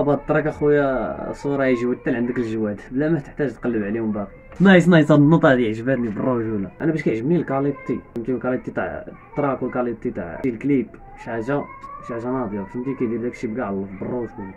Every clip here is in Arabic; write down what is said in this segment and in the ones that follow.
ابا ال track أخويا صورة يجيو حتى لعندك الجواد. بلا ما تحتاج تقلب عليهم باقي. nice nice هاد النوطه هادي عجباتني بالرجوله أنا باش كيعجبني الكاليتي. فهمتي؟ الكاليتي تاع التراك والكاليتي تاع الكليب. شي حاجة شي حاجة ناضية. فهمتي؟ كيدير داكشي بكاع بالرجوله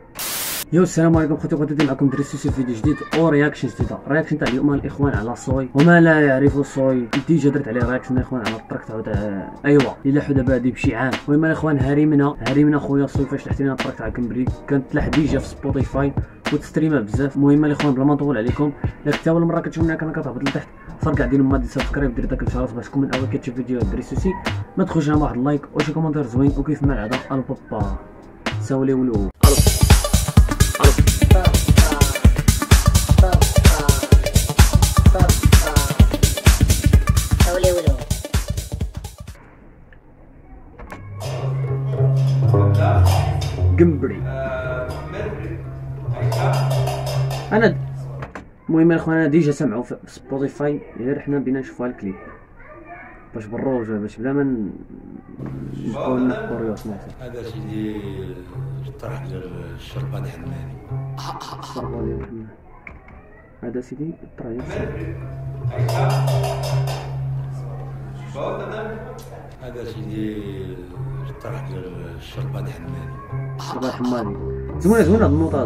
yo السلام عليكم خوتي وخواتاتي معكم دريسي في فيديو جديد أو reaction جديدة. reaction تاع اليوم الاخوان على صوي. وما لا يعرف صوي. déjà درت عليه reaction الاخوان على ال track تاع أيوا. اللي لاحو دابا هادي بشي عام. المهم الاخوان هاريمنا. هاريمنا خويا صوي فاش لحت لنا ال track تاع كمبري. كانت تلاح déjà في Spotify وتستريما بزاف. المهم الاخوان بلا ما نطول عليكم. الا كنت اول مرة كتشوفنا كان كتهبط لتحت. صار ديروا ما دير سبسكرايب دير داك الجرس باش تكون من أول كتشوف فيديو دريسوسي ما تخرجش واحد اللايك وشي كومنتير زوين وكيف ما العادة؟ البابا. ساولي ولو. قنبري أنا المهم الاخوان أنا ديجا سمعوا في سبوتيفاي غير حنا بينا نشوفوا الكليب. باش بالروج باش بلا ما نبقاو يا سمعت هذا سيدي الطرح ديال الشربات حماني. الصربه ديال الحمام هذا سيدي الطرح ديال هذا سيدي طرح الشربات حماني. شربات حماني. زوينه زوينه بالموطه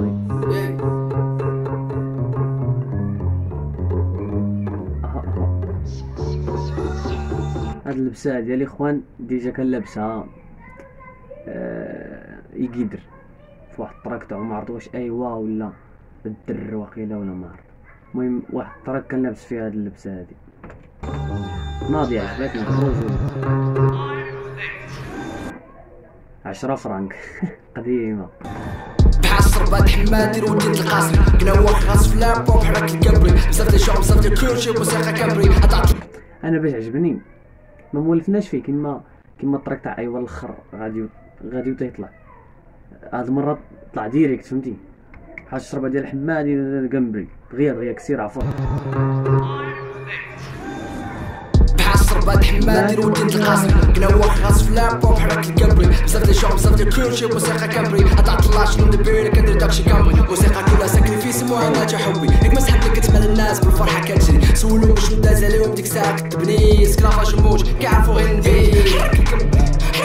هاد اللبسة ديال الاخوان ديجا كان لابسها آه يقدر. في واحد الطراك تاعو ما عرفت واش أيوا ولا الدر وقيلا ولا ما عرفت المهم واحد الطراك كان لابس فيها هاد اللبسة هادي ناضيه عجبتني 10 فرانك. قديمة. حمادي القاسم بزاف بزاف كلشي موسيقى كبري. أنا باش عجبني. ما مولفناش فيه. كيما كيما الطريق تاع ايوا الأخر. غادي غادي وتا يطلع. هاد المرة طلع ديريكت فهمتي؟ بحال الشربة ديال حمادي قنبري غير غير كسير عفوا. بحال الصربات حمادي روتين القاسم كنا واخا غاص في لابو بحرك الكبري بزاف ديال الشعوب بزاف ديال كلشي موسيقى كبري عطات الله شنو ندير كندير داكشي كامل موسيقى كلها ساكريفيس معاناة حبي. ياك ما سحبت لك كتمال الناس بالفرحة كتجري. سولو شنو داز عليهم ديك الساعة كتبني سكلافاج موج كيعرفوا غير ندير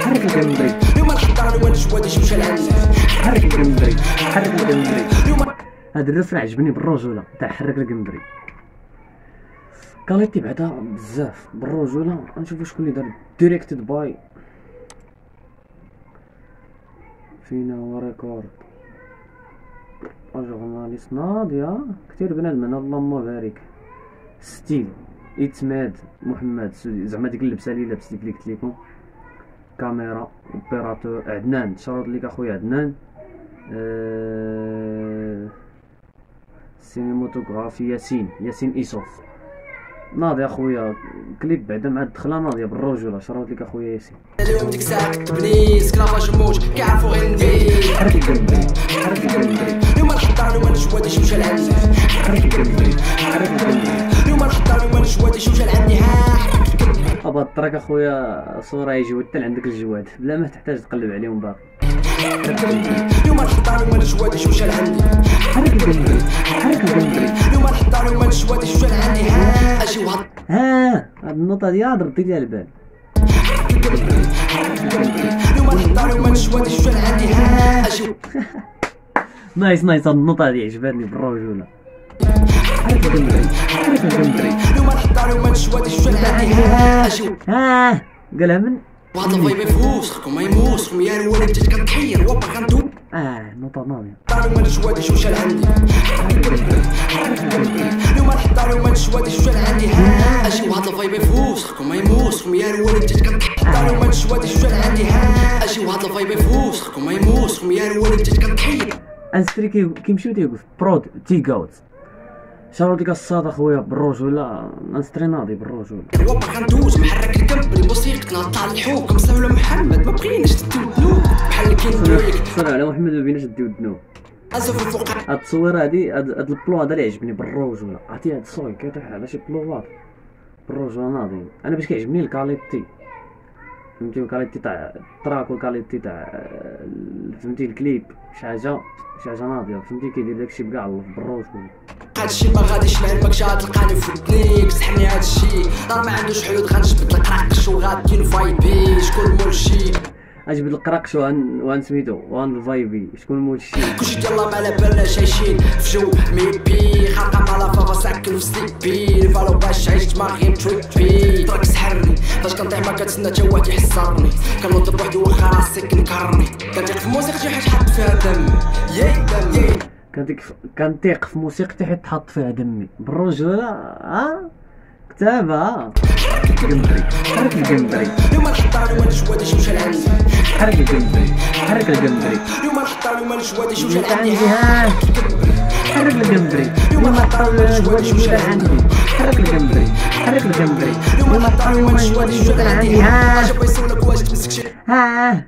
حرك القنبري اليوم نحضر أنا والجواد يمشي لعندي حرك القنبري حرك القنبري هاد الرفع عجبني بالرجولة تاع حرك القنبري كاليتي بعدا بزاف بالرجولة نشوفو شكون اللي دار ديريكتد باي فينا هو ريكورد جورناليست ناضية كتير بنادم أنا اللهم بارك. ستيل ايتماد محمد زعما ديك اللبسة اللي لابس ديك اللي قلت كاميرا اوبيراتور عدنان شرط ليك أخويا عدنان. أه... سينيماتوغرافي ياسين ياسين ايسوف ناضي اخويا كليب بعدا مع الدخله ناضيه بالرجوله شرط ليك اخويا ياسين. اليوم ديك الساعة كتبني سكلافاج موج كيعرفوا غير ندير حرك القنبري حرك القنبري اليوم نحضر أنا والجواد يمشي لعندي حرك القنبري حرك القنبري اليوم نحضر أنا والجواد يمشي لعندي ها حرك. أبا الطراك اخويا صورة يجيو حتى لعندك الجواد. بلا ما تحتاج تقلب عليهم باقي. اليوم نحضر أنا والجواد يمشي لعندي حرك حرك القنبري حرك القنبري اليوم نحضر أنا والجواد يمشي لعندي ها قالها من؟ الفايب ما يا الولد بديت كنطير وابا غندوب آه والجواد يمشي الفايب يفوز خكم ما يموس خكم يا الولد بديت كنطير أنا والجواد يمشي لعندي ها أجي وهذا الفايب يفوز خكم ما يموس خكم يا الولد بديت كنطير انستري كي كيمشيو تيوقف برود تي اوت شارو ديك الصاد أخويا بالرجوله انستري ناضي بالرجوله وابا غندوز محرك الكبري موسيقتنا طلع الحوكم سولو محمد؟ ما بقيناش تتودنو بحال كيندويك صلى على محمد ما بيناش ديو دنو ازف الفوق هاد التصويرة هادي هاد هاد البلو هذا اللي عجبني بالرجوله عرفتي هاد الصوي كيطيح على شي بلوات بالرجوله ناضي أنا باش كيعجبني الكاليتي فهمتي الكاليتي تاع التراك والكاليتي تاع فهمتي الكليب شي حاجة شي حاجة ناضيه فهمتي كيدير داكشي بكاع بالروج هادشي ما غاديش لعلمك شي غتلقاني في التنيك سحني هادشي راه ما عندوش حدود غنجبد لك راكش وغادي نفايبي شكون مولشي اجبد القراقش وان وأن سميتو وأن الفايبي شكون مولشي كلشي ما على بالناش عايشين في جو ميبي خلقة مع لافافا ساكن في سليبي. فالو باش عيش دماغي متريبي تراك سحرني فاش كنطيح ما كتسنى تا واحد يحصرني كنوض بوحدي واخا راسي كنكرني. كنطيق في موسيقتي حيت حط فيها دم ياي دم ياي كنتيق كنتيق في موسيقتي حيت تحط فيها دمي. بالرجوله ها كتابة حرك الجمبري حرك الجمبري يوم الحطار وما الجوادش وجا العندي حرك الجمبري حرك الجمبري يوم الحطار وما الجوادش وجا العندي حرك الجمبري يوم الحطار وما الجوادش وجا العندي حرك الجمبري حرك الجمبري وما ها يسولك واش تمسك ها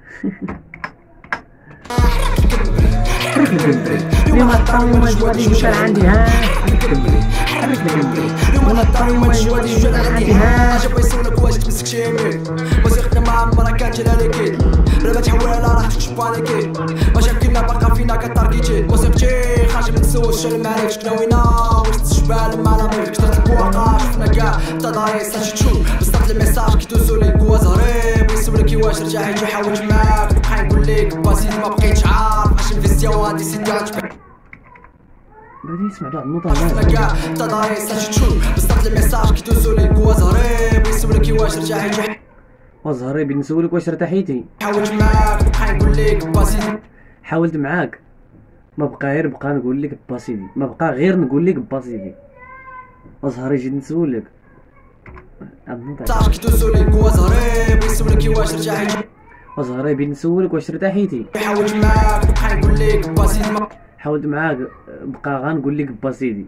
حرك الجمبري يوم الحطار وما الجوادش وجا العندي ها حرك الجمبري حرك الجمبري أنا طاري ما تجوادي جوج عندي حال بغي بيسولك واش تمسك شي ميل وثيقتنا ما عمرها كانت لاليكي رابع تحول على راحتك شبانيكي مشاكلنا باقا فينا كتاركيتي وصيفطي خارج من سوس شال معاك شكنا وينا؟ واش تجبال مع لامير كثرت البواقا شفنا كاع التضاريس اش تشوف. بصح الميساج كيدوزو ليك هو زهري. بيسولك واش رجع حيت حاولت معاك بقى نقول ليك باسيل ما بقيتش عارف. اش انفيستيا وغادي سيدي النوطه شفنا كاع هو زهري بيسولك واش رجع يجي وزهري بغيت نسولك واش ارتحيتي حاولت معاك. ما بقى غير بقى نقول لك باسيدي. ما بقى غير نقول لك باسيدي. وزهري جيت نسولك. تعرف كيدوزو ليك هو زهري بيسولك واش وزهري بغيت نسولك واش ارتحيتي حاولت معاك نبقى نقول لك باسيدي حاولت معاك بقى غنقول لك باسيدي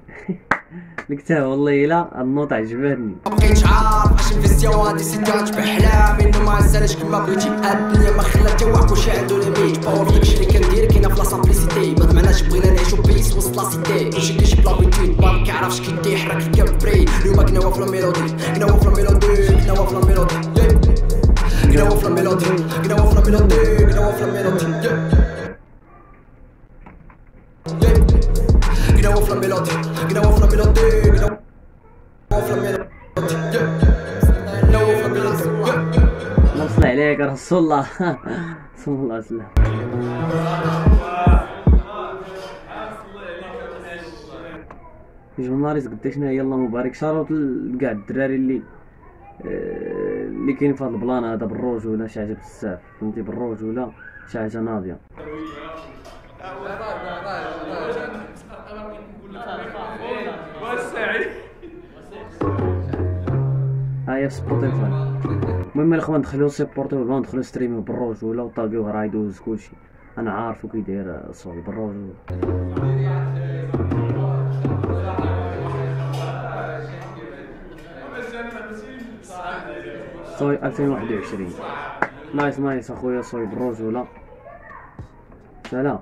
الكتاب والله الا هاد النوطة عجباتني بقيتش عارف اش نفيستي وغادي سيدي غتبيع حلام انه ما عسالش كيما بغيتي الدنيا ما خلات حتى واحد كلشي عنده ليميت باور داكشي اللي كندير كاينة في لا سامبليسيتي ما ضمعناش بغينا نعيشو بيس وسط لا سيتي كلشي كيجيب لابيتيد با ما كيعرفش كيدي يحرك الكبري اليوم كنوا في الميلودي كنوا في الميلودي كنوا في الميلودي كنوا في الميلودي كنوا في الميلودي كنوا في الميلودي bravo frère عليك رسول الله. صلى الله الله مبارك. shout out لكاع الدراري اللي آه، اللي كاين في هذا ال plan هذا بالرجوله شي حاجة بزاف. فهمتي؟ بالرجوله شي حاجة ناضية. هيا Spotify المهم الاخوان دخلوا supporti و ولا دخلوا stream يو بالرجوله وطاقيوه راه يدوز كلشي أنا عارف كي داير صوي بالرجوله صوي 2021 nice nice اخويا صوي بالرجوله سلام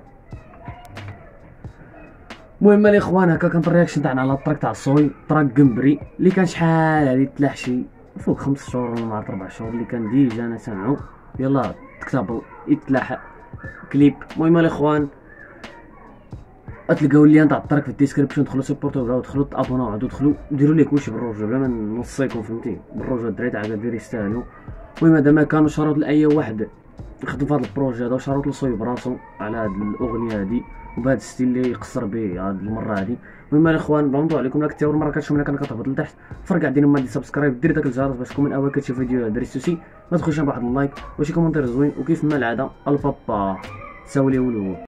المهم الاخوان هكا كانت ال reaction تاعنا على ال track تاع الصوي track قنبري اللي كان شحال هادي تلاح شي فوق خمس شهور ولا ما عرفت ربع شهور اللي كان déjà أنا سامعو. يلا تكتب يتلاح كليب. المهم الاخوان تلقاو ال lien تاع ال track في ال description دخلوا supporto بلاو دخلوا t'abonner او عاودوا دخلوا ديروا لي كلشي بالروج بلا ما نوصيكم فهمتي؟ بالروج الدراري تاع اكادير يستاهلوا المهم هذا ما كانوا شروط لأي واحد. يخدم في هذا البروجي هذا وشروط لصوي براسو على هاد الأغنية هادي وبهذا الستيل اللي يقصر به هاد المرة هادي. المهم الاخوان بغنطوا عليكم. لا اول مرة كان كتهبط لتحت فرقع دير ما سبسكرايب دير داك الجرس باش تكون من أول كتشوف فيديو دري سوسي ما تخرجش بواحد اللايك وشي كومنتير زوين وكيف ما العادة البابا ساولي ولو.